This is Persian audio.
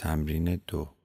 تمرین دو.